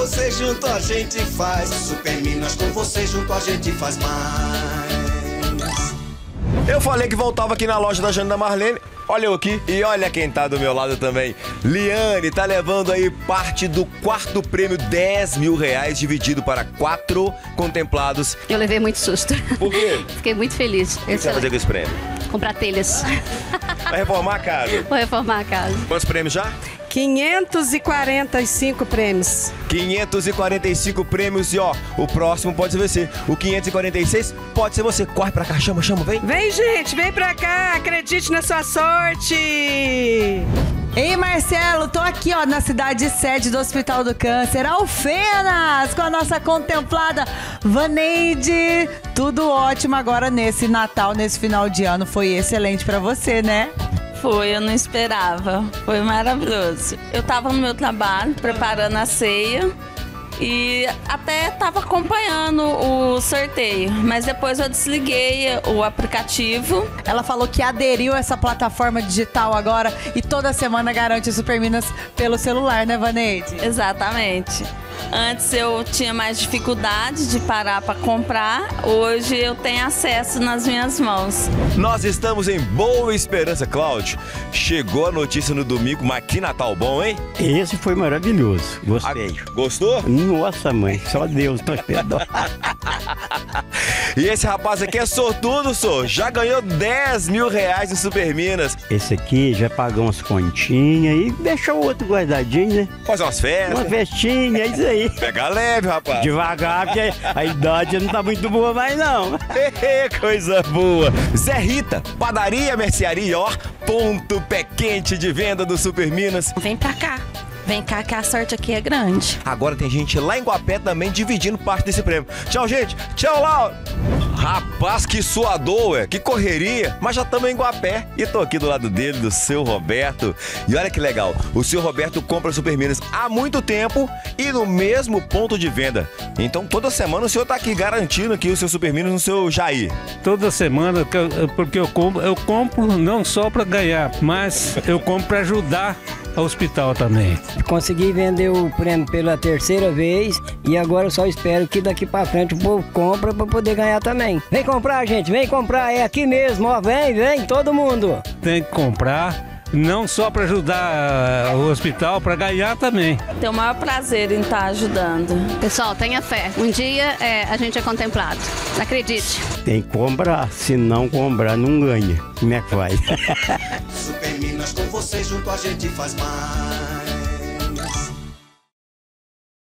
você junto a gente faz. Super Minas com você junto a gente faz mais. Eu falei que voltava aqui na loja da Jana Marlene. Olha eu aqui e olha quem tá do meu lado também. Liane tá levando aí parte do quarto prêmio, 10 mil reais, dividido para quatro contemplados. Eu levei muito susto. Por quê? Fiquei muito feliz. O que você vai fazer com esse prêmio? Comprar telhas. Vai reformar a casa? Vou reformar a casa. Quantos prêmios já? 545 prêmios. 545 prêmios e ó, o próximo pode ser você. O 546 pode ser você. Corre pra cá, chama, chama, vem. Vem, gente, vem pra cá. Acredite na sua sorte. Ei, Marcelo, tô aqui, ó, na cidade sede do Hospital do Câncer, Alfenas, com a nossa contemplada Vaneide. Tudo ótimo agora nesse Natal, nesse final de ano. Foi excelente pra você, né? Foi, eu não esperava. Foi maravilhoso. Eu tava no meu trabalho, preparando a ceia. E até estava acompanhando o sorteio, mas depois eu desliguei o aplicativo. Ela falou que aderiu a essa plataforma digital agora e toda semana garante Superminas pelo celular, né, Vaneide? Exatamente. Antes eu tinha mais dificuldade de parar para comprar, hoje eu tenho acesso nas minhas mãos. Nós estamos em Boa Esperança, Cláudio. Chegou a notícia no domingo, mas que Natal bom, hein? Esse foi maravilhoso. Gostei. Ah, gostou? Nossa, mãe, só Deus nos perdoa. e esse rapaz aqui é sortudo, sou. Já ganhou 10 mil reais em Super Minas. Esse aqui já pagou umas continhas e deixou o outro guardadinho, né? Fazer umas festas. Uma festinha, é isso aí. Pega leve, rapaz. Devagar, porque a idade não tá muito boa mais, não. Coisa boa. Zé Rita, padaria, mercearia, ó, ponto pé quente de venda do Super Minas. Vem pra cá. Vem cá que a sorte aqui é grande. Agora tem gente lá em Guapé também dividindo parte desse prêmio. Tchau, gente. Tchau, Laura. Rapaz, que suador, ué. Que correria. Mas já estamos em Guapé e tô aqui do lado dele, do seu Roberto. E olha que legal. O seu Roberto compra Super Minas há muito tempo e no mesmo ponto de venda. Então toda semana o senhor tá aqui garantindo aqui o seu Super Minas no seu Jair. Toda semana, porque eu compro, eu compro não só para ganhar, mas eu compro para ajudar hospital também. Consegui vender o prêmio pela terceira vez e agora eu só espero que daqui para frente o povo compra para poder ganhar também. Vem comprar, gente, vem comprar, é aqui mesmo, ó, vem, vem, todo mundo. Tem que comprar não só para ajudar o hospital, para ganhar também. Tenho o maior prazer em estar ajudando. Pessoal, tenha fé. Um dia é, a gente é contemplado. Acredite. Tem que comprar. Se não comprar, não ganha. Como é que vai? Super Minas com você junto a gente faz mais.